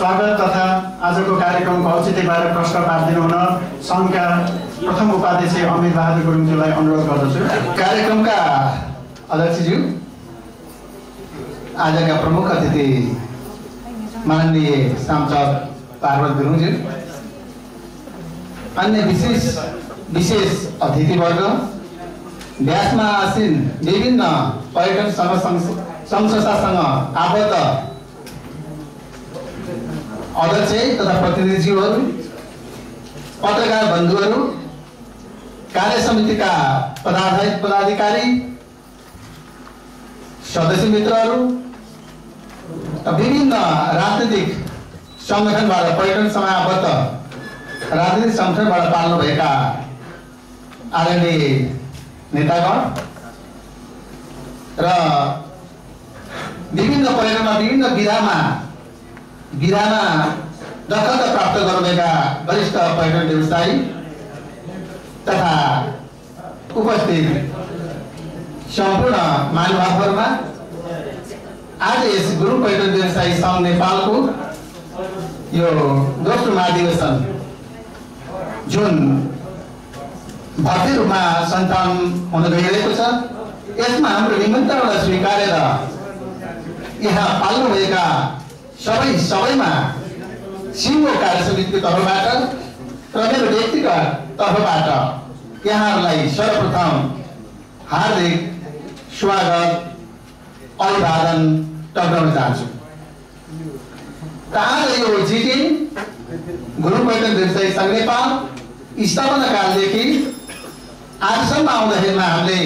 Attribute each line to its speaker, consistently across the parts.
Speaker 1: स्वागत तथा आजको कार्यक्रमको औचित्य बारे प्रश्न पारिदिनु हुन सङ्घका प्रथम उपाध्यक्ष अमित बहादुर गुरुङज्यूलाई अनुरोध गर्दछु।
Speaker 2: कार्यक्रमका अध्यक्षज्यू आजका प्रमुख अतिथि माननीय सांसद पार्वत गुरुङज्यू अन्य विशेष विशेष अतिथिवर्ग व्यासमा आसीन विभिन्न पर्यटन सङ्घ संस्थासँग आबद्ध अध्यक्ष तथा प्रतिनिधिज्यूहरू पत्रकार बन्धुहरू कार्य समितिका पदाधिक पदाधिकारी सदस्य मित्रहरू विभिन्न राजनीतिक सङ्गठनबाट पर्यटनसँग आबद्ध राजनीतिक सङ्गठनबाट पाल्नुभएका आदरणीय नेतागण र विभिन्न पर्यटनमा विभिन्न विधामा विधामा दक्षता प्राप्त गर्नुभएका वरिष्ठ पर्यटन व्यवसायी तथा उपस्थित सम्पूर्ण महानुभावहरूमा आज यस गुरु पर्यटन व्यवसायी सङ्घ नेपालको यो दोस्रो महाधिवेशन जुन भव्य रूपमा सञ्चालन हुन गइरहेको छ। यसमा हाम्रो निमन्त्रणलाई स्वीकारेर यहाँ पाल्नुभएका सबै सबैमा सिङ्गो कार्य समितिको तर्फबाट र मेरो व्यक्तिगत तर्फबाट यहाँहरूलाई सर्वप्रथम हार्दिक स्वागत अभिवादन टक्राउन चाहन्छु। र आज यो जिटिन गुरु पर्यटन व्यवसायी सङ्घ नेपाल स्थापना कालदेखि आजसम्म आउँदाखेरिमा हामीले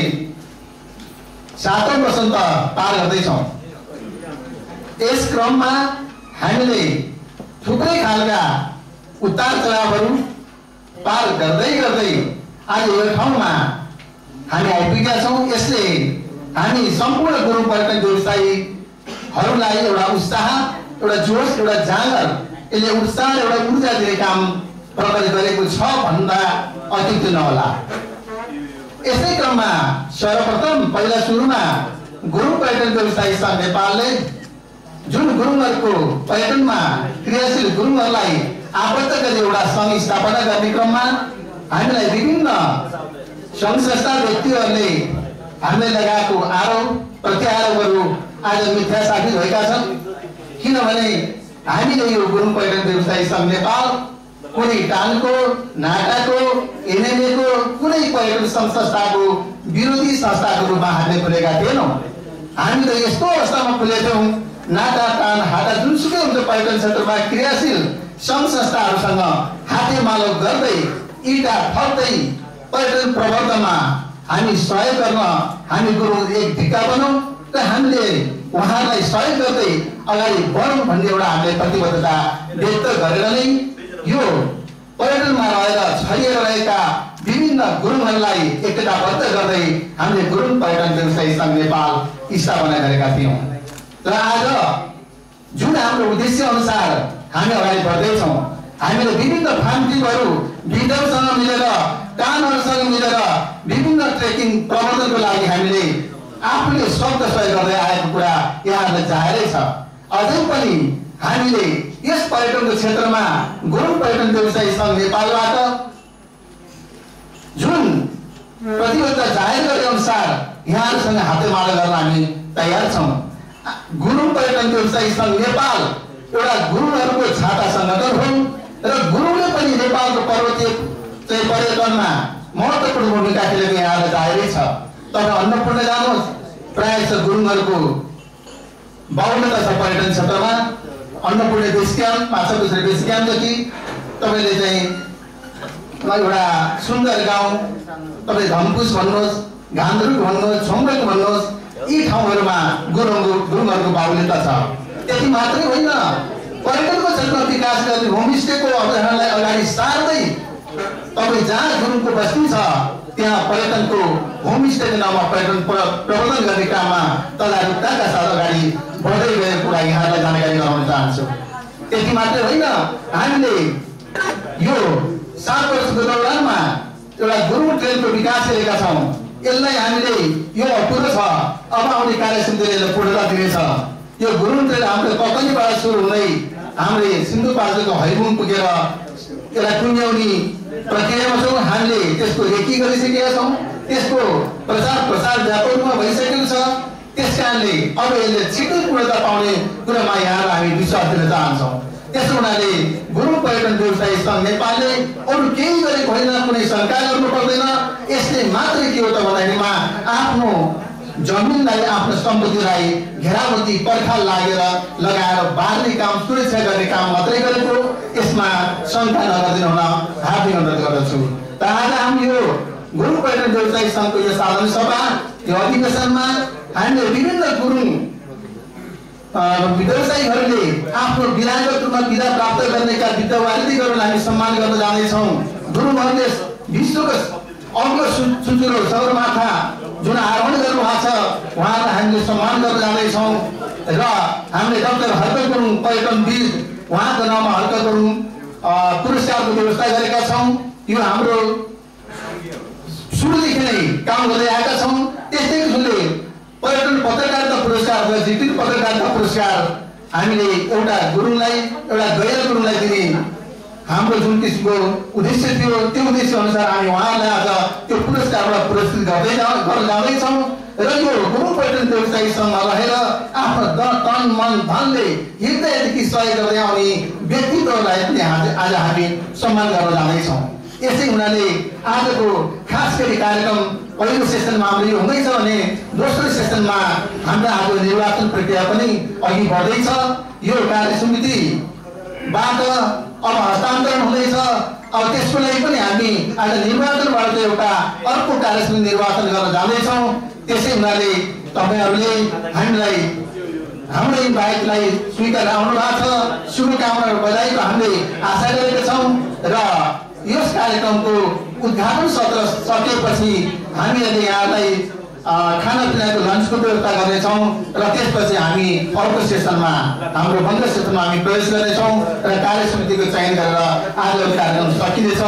Speaker 2: सातौँ वसन्त पार गर्दैछौँ। यस क्रममा हामीले थुप्रै खालका उतार चढावहरू पार गर्दै गर्दै आज यो ठाउँमा हामी आइपुगेका छौँ यसले हामी सम्पूर्ण गुरु पर्यटन व्यवसायीहरूलाई एउटा उत्साह एउटा जोस एउटा जाँगर यसले उत्साह एउटा ऊर्जा दिने काम प्रकट गरेको छ भन्दा अत्युक्त नहोला यसै क्रममा सर्वप्रथम पहिला सुरुमा गुरु पर्यटन व्यवसायी सङ्घ नेपालले जुन गुरुङहरूको पर्यटनमा क्रियाशील गुरुङहरूलाई आबद्ध गरी एउटा सङ्घ स्थापना गर्ने क्रममा हामीलाई विभिन्न सङ्घ संस्था व्यक्तिहरूले हामीले लगाएको आरोप प्रत्यारोपहरू आज मिथ्या साबित भएका छन्। किनभने हामीले यो गुरुङ पर्यटन व्यवसायी सङ्घ नेपाल कुनै टानको नाटाको एनएमएको कुनै पर्यटन संस्थाको विरोधी संस्थाको रूपमा हामीले खुलेका थिएनौँ। हामी त यस्तो अवस्थामा खुलेथ्यौँ नाटा कान हाटा जुनसुकै हुन्छ पर्यटन क्षेत्रमा क्रियाशील सङ्घ संस्थाहरूसँग हातेमालो गर्दै इटा फर्दै पर्यटन प्रवर्धनमा हामी सहयोग गर्न हामी गुरु एक ढिक्का बनौँ र हामीले उहाँलाई सहयोग गर्दै अगाडि बढौँ भन्ने एउटा हामीले प्रतिबद्धता व्यक्त गरेर नै यो पर्यटनमा रहेर छरिएर रहेका विभिन्न गुरुङहरूलाई एकताबद्ध गर्दै हामीले गुरुङ पर्यटन व्यवसायी सङ्घ नेपाल स्थापना गरेका थियौँ। र आज जुन हाम्रो उद्देश्य अनुसार हामी अगाडि बढ्दैछौँ। हामीले विभिन्न फार्म टिमहरू गिडरसँग मिलेर कामहरूसँग मिलेर विभिन्न ट्रेकिङ प्रवर्धनको लागि हामीले आफूले शब्द सहयोग गर्दै आएको कुरा यहाँहरूलाई जाहेरै छ। अझै पनि हामीले यस पर्यटनको क्षेत्रमा गुरुङ पर्यटन व्यवसायी सङ्घ नेपालबाट जुन प्रतिबद्धता जाहेर गरे अनुसार यहाँहरूसँग हातेमालो गर्न हामी तयार छौँ। गुरुङ पर्यटन व्यवसायी सङ्घ नेपाल एउटा गुरुङहरूको छाता सङ्गठन हो र गुरुङले पनि नेपालको पर्वतीय चाहिँ पर्यटनमा महत्त्वपूर्ण भूमिका खेलेको यहाँलाई जाहेरै छ। तपाईँ अन्नपूर्ण जानुहोस्। प्रायः जस्तो गुरुङहरूको बाहुल्यता छ पर्यटन क्षेत्रमा। अन्नपूर्ण बेस क्याम्प माछा दोस्रो बेस क्याम्पदेखि तपाईँले चाहिँ एउटा सुन्दर गाउँ। तपाईँ धम्पुस भन्नुहोस् घान्द्रुक भन्नुहोस् छोम्रेक भन्नुहोस्। यी ठाउँहरूमा गुरुङको गुरुङहरूको बाहुल्यता छ। त्यति मात्रै होइन। पर्यटनको क्षेत्रमा विकास गर्ने होमस्टेको अवधारणालाई अगाडि सार्दै तपाईँ जहाँ गुरुङको बस्ती छ त्यहाँ पर्यटनको होमस्टेको नाममा पर्यटन प्रबन्धन गर्ने काममा तदारुकताका साथ अगाडि बढ्दै गएको कुरा यहाँलाई जानकारी गराउन चाहन्छु। त्यति मात्रै होइन। हामीले यो सात वर्षको दौरानमा एउटा गुरुङ ट्रेनको विकास गरेका छौँ। यसलाई हामीले यो अपुरो छ। अब आउने कार्यसमितिले यसलाई पूर्णता दिनेछ यो गुरुङ ट्रेन हाम्रो ककलीबाट सुरु हुँदै हामीले सिन्धुपाल्चोको हैबुङ पुगेर यसलाई टुङ्ग्याउने प्रक्रियामा छौँ। हामीले त्यसको रेकी गरिसकेका छौँ। त्यसको प्रचार प्रसार व्यापक रूपमा भइसकेको छ। त्यस कारणले अब यसले छिटो पूर्णता पाउने कुरामा यहाँलाई हामी विश्वास दिन चाहन्छौँ। त्यसो हुनाले गुरु पर्यटन व्यवसायी सङ्घ नेपालले अरू केही गरेको होइन कुनै सरकार गर्नु पर्दैन। यसले मात्रै के हो त भन्दाखेरिमा आफ्नो जमिनलाई आफ्नो सम्पत्तिलाई घेरावती पर्खाल लागेर लगाएर बार्ने काम सुरक्षा गर्ने काम मात्रै गरेको यसमा शङ्का नगरिदिनु हुन हार्दिक अनुरोध गर्दछु। त आज हामी यो गुरु पर्यटन व्यवसायी सङ्घको यो साधारण सभा यो अधिवेशनमा हामीले विभिन्न गुरुङ व्यवसायीहरूले आफ्नो विरागत रूपमा विधा प्राप्त गर्नेका विद्यावारिदीहरूलाई हामी सम्मान गर्न जाँदैछौँ। गुरुङहरूले विश्वको अग्लो सुचुरो सगरमाथा जुन आरोहण गर्नुभएको छ उहाँलाई हामीले सम्मान गर्न जाँदैछौँ र हामीले डाक्टर हर्क गुरुङ पर्यटनविद उहाँको नाममा हर्क गुरुङ पुरस्कारको व्यवस्था गरेका छौँ। यो हाम्रो सुरुदेखि नै काम गर्दै आएका छौँ। त्यस्तै किसिमले पर्यटन पत्रकारिता पुरस्कार र जिटिन पत्रकारिता पुरस्कार हामीले एउटा गुरुङलाई एउटा गैर गुरुङलाई दिने हाम्रो जुन किसिमको उद्देश्य थियो त्यो उद्देश्य अनुसार हामी उहाँलाई आज त्यो पुरस्कारबाट पुरस्कृत गर्दै गर्न जाँदैछौँ र यो गुरु पर्यटन व्यवसायी सङ्घमा रहेर आफ्नो द तन मन धनले हृदयदेखि सहयोग गर्दै आउने व्यक्तित्वलाई पनि आज हामी सम्मान गर्न जाँदैछौँ। यसै हुनाले आजको खास गरी कार्यक्रम पहिलो सेसनमा हाम्रो यो हुँदैछ भने दोस्रो सेसनमा हाम्रो आज निर्वाचन प्रक्रिया पनि अघि बढ्दैछ। यो कार्य समितिबाट अब हस्तान्तरण हुँदैछ। अब त्यसको लागि पनि हामी आज निर्वाचनबाट एउटा अर्को कार्य समिति निर्वाचन गर्न जाँदैछौँ। त्यसै हुनाले तपाईँहरूले हामीलाई हाम्रो इन्भाइटलाई स्वीकार आउनु भएको छ। शुभकामना बधाईको हामीले आशा गरेका छौँ र यस कार्यक्रमको उद्घाटन सत्र सकेपछि हामीहरूले यहाँलाई खानापिनाको लन्चको व्यवस्था गर्नेछौँ र त्यसपछि हामी अर्को सेसनमा हाम्रो बन्द सेसनमा हामी प्रवेश गर्नेछौँ र कार्य समितिको चयन गरेर आजको कार्यक्रम सकिनेछ।